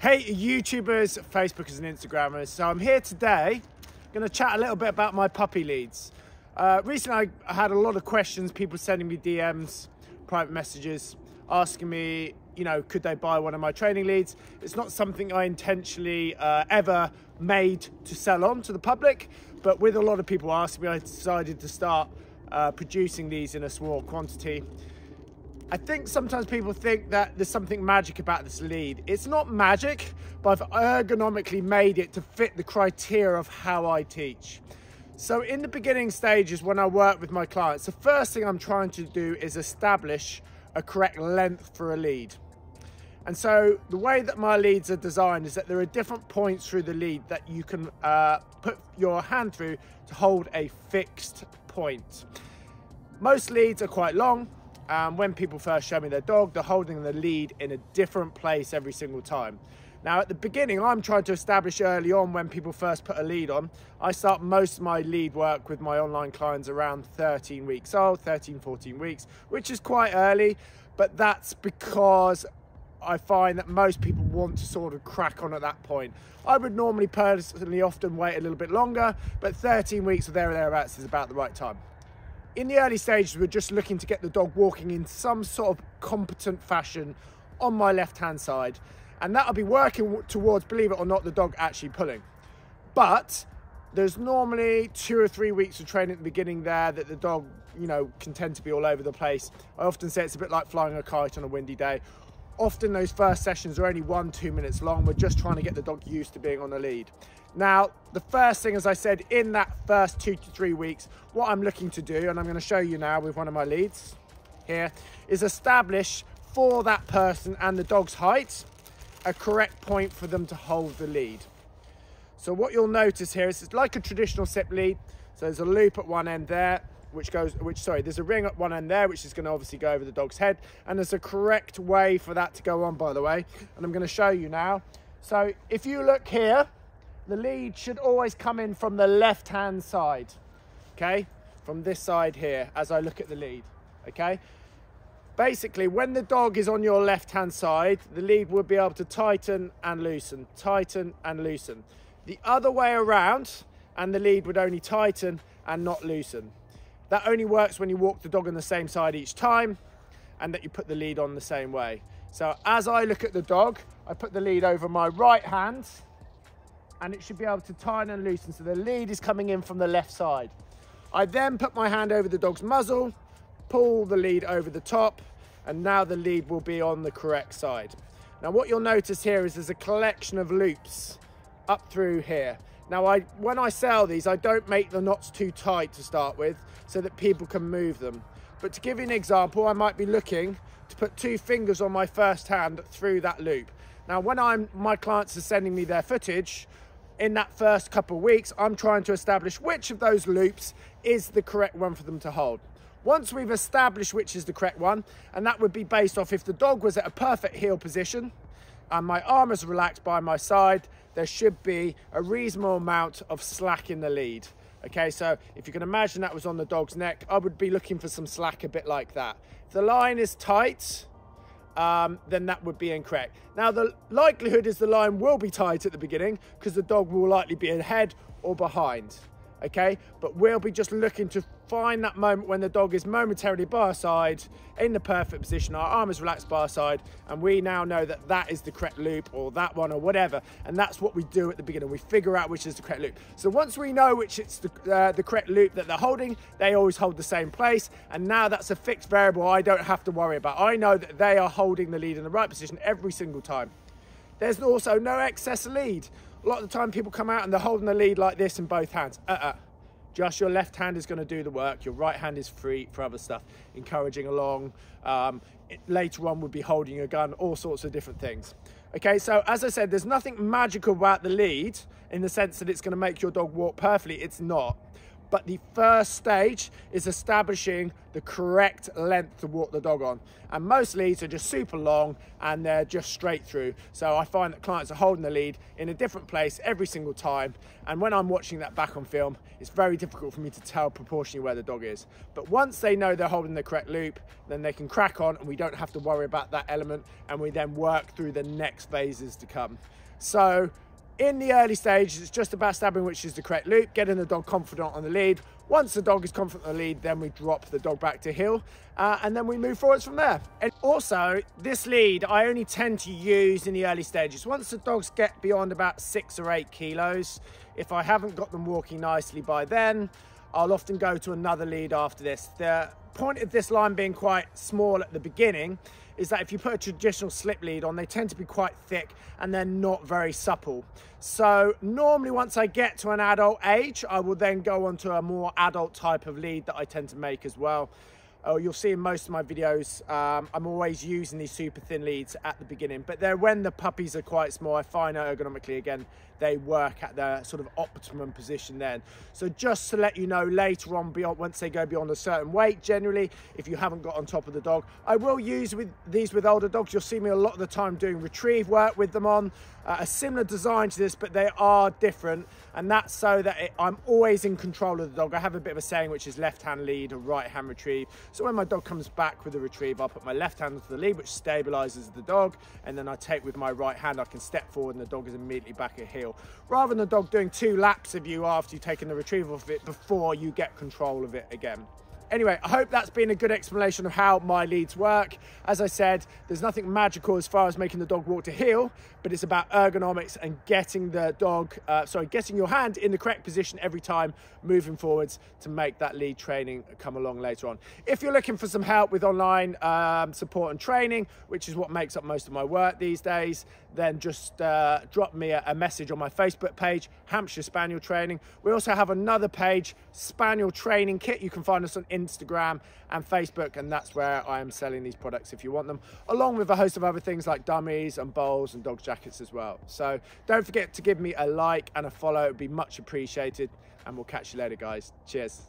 Hey YouTubers, Facebookers and Instagrammers. So I'm here today, to chat a little bit about my puppy leads. Uh, recently I had a lot of questions, people sending me DMs, private messages, asking me, you know, could they buy one of my training leads? It's not something I intentionally uh, ever made to sell on to the public, but with a lot of people asking me, I decided to start uh, producing these in a small quantity. I think sometimes people think that there's something magic about this lead. It's not magic, but I've ergonomically made it to fit the criteria of how I teach. So in the beginning stages when I work with my clients, the first thing I'm trying to do is establish a correct length for a lead. And so the way that my leads are designed is that there are different points through the lead that you can uh, put your hand through to hold a fixed point. Most leads are quite long, um, when people first show me their dog, they're holding the lead in a different place every single time. Now at the beginning, I'm trying to establish early on when people first put a lead on. I start most of my lead work with my online clients around 13 weeks old, 13, 14 weeks, which is quite early, but that's because I find that most people want to sort of crack on at that point. I would normally personally often wait a little bit longer, but 13 weeks or there or thereabouts is about the right time in the early stages, we're just looking to get the dog walking in some sort of competent fashion on my left hand side. And that'll be working towards, believe it or not, the dog actually pulling. But there's normally two or three weeks of training at the beginning there that the dog, you know, can tend to be all over the place. I often say it's a bit like flying a kite on a windy day. Often those first sessions are only one, two minutes long. We're just trying to get the dog used to being on the lead. Now, the first thing, as I said, in that first two to three weeks, what I'm looking to do, and I'm gonna show you now with one of my leads here, is establish for that person and the dog's height, a correct point for them to hold the lead. So what you'll notice here is it's like a traditional slip lead. So there's a loop at one end there, which goes, which, sorry, there's a ring at one end there, which is gonna obviously go over the dog's head. And there's a correct way for that to go on, by the way. And I'm gonna show you now. So if you look here, the lead should always come in from the left-hand side, okay? From this side here, as I look at the lead, okay? Basically, when the dog is on your left-hand side, the lead will be able to tighten and loosen, tighten and loosen. The other way around, and the lead would only tighten and not loosen. That only works when you walk the dog on the same side each time and that you put the lead on the same way. So as I look at the dog, I put the lead over my right hand and it should be able to tighten and loosen. So the lead is coming in from the left side. I then put my hand over the dog's muzzle, pull the lead over the top, and now the lead will be on the correct side. Now what you'll notice here is there's a collection of loops up through here. Now I, when I sell these, I don't make the knots too tight to start with so that people can move them. But to give you an example, I might be looking to put two fingers on my first hand through that loop. Now when I'm, my clients are sending me their footage, in that first couple of weeks, I'm trying to establish which of those loops is the correct one for them to hold. Once we've established which is the correct one, and that would be based off if the dog was at a perfect heel position and my arm is relaxed by my side, there should be a reasonable amount of slack in the lead. Okay, so if you can imagine that was on the dog's neck, I would be looking for some slack a bit like that. If the line is tight, um, then that would be incorrect. Now, the likelihood is the line will be tight at the beginning because the dog will likely be ahead or behind okay? But we'll be just looking to find that moment when the dog is momentarily by our side in the perfect position, our arm is relaxed by our side, and we now know that that is the correct loop or that one or whatever. And that's what we do at the beginning. We figure out which is the correct loop. So once we know which it's the, uh, the correct loop that they're holding, they always hold the same place. And now that's a fixed variable I don't have to worry about. I know that they are holding the lead in the right position every single time. There's also no excess lead. A lot of the time people come out and they're holding the lead like this in both hands. Uh-uh. Just your left hand is going to do the work. Your right hand is free for other stuff, encouraging along. Um, later on would be holding a gun, all sorts of different things. Okay, so as I said, there's nothing magical about the lead in the sense that it's going to make your dog walk perfectly. It's not. But the first stage is establishing the correct length to walk the dog on. And most leads are just super long and they're just straight through. So I find that clients are holding the lead in a different place every single time. And when I'm watching that back on film, it's very difficult for me to tell proportionally where the dog is. But once they know they're holding the correct loop, then they can crack on and we don't have to worry about that element. And we then work through the next phases to come. So in the early stages, it's just about stabbing which is the correct loop, getting the dog confident on the lead. Once the dog is confident on the lead, then we drop the dog back to heel, uh, and then we move forwards from there. And also, this lead I only tend to use in the early stages. Once the dogs get beyond about six or eight kilos, if I haven't got them walking nicely by then, I'll often go to another lead after this. The point of this line being quite small at the beginning is that if you put a traditional slip lead on, they tend to be quite thick and they're not very supple. So normally once I get to an adult age, I will then go on to a more adult type of lead that I tend to make as well. Oh, you'll see in most of my videos, um, I'm always using these super thin leads at the beginning, but they're when the puppies are quite small, I find ergonomically again, they work at their sort of optimum position then. So just to let you know later on, beyond once they go beyond a certain weight, generally, if you haven't got on top of the dog, I will use with these with older dogs. You'll see me a lot of the time doing retrieve work with them on uh, a similar design to this, but they are different. And that's so that it, I'm always in control of the dog. I have a bit of a saying, which is left hand lead or right hand retrieve. So when my dog comes back with a retrieve, I'll put my left hand to the lead, which stabilizes the dog. And then I take with my right hand, I can step forward and the dog is immediately back at heel. Rather than the dog doing two laps of you after you've taken the retrieval of it before you get control of it again. Anyway, I hope that's been a good explanation of how my leads work. As I said, there's nothing magical as far as making the dog walk to heel, but it's about ergonomics and getting the dog, uh, sorry, getting your hand in the correct position every time moving forwards to make that lead training come along later on. If you're looking for some help with online um, support and training, which is what makes up most of my work these days, then just uh, drop me a, a message on my Facebook page, Hampshire Spaniel Training. We also have another page, Spaniel Training Kit. You can find us on Instagram and Facebook, and that's where I am selling these products if you want them, along with a host of other things like dummies and bowls and dog jackets as well. So don't forget to give me a like and a follow, it would be much appreciated, and we'll catch you later, guys. Cheers.